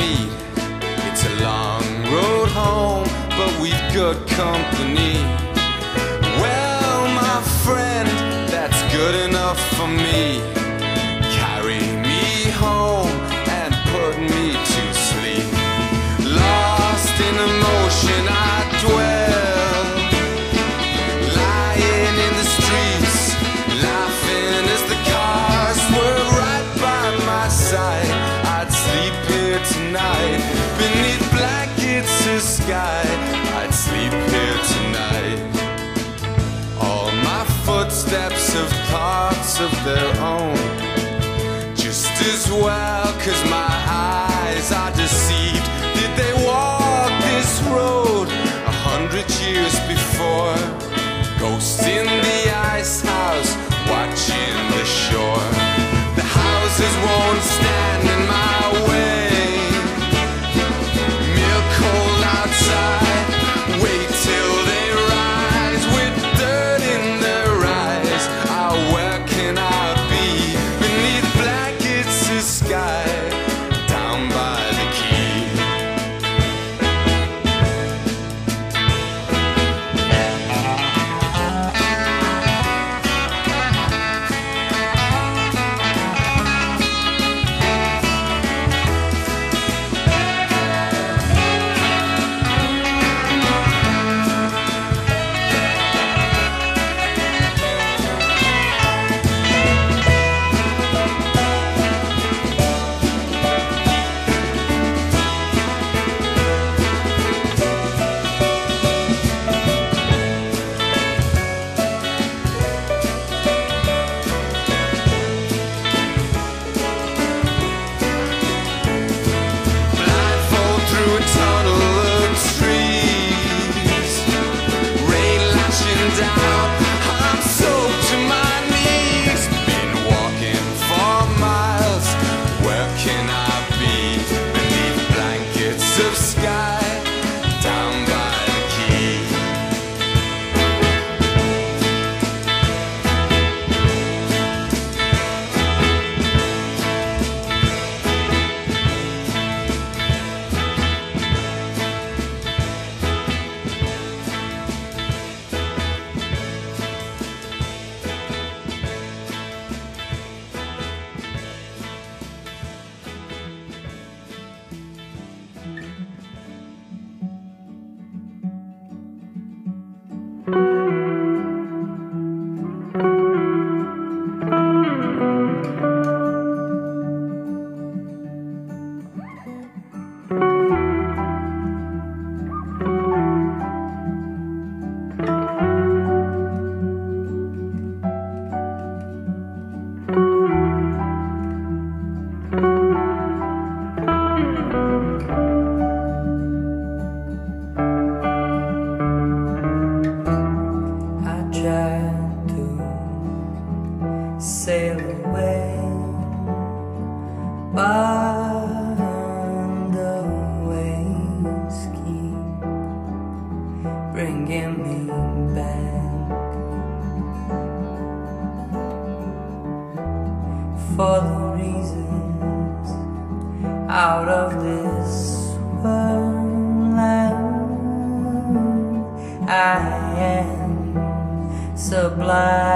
meet. It's a long road home, but we've got company. Well, my friend, that's good enough for me. Carry me home and put me to sleep. Lost in emotion, I dwell. sky, I'd sleep here tonight. All my footsteps have thoughts of their own, just as well, cause my for the reasons out of this world I am sublime.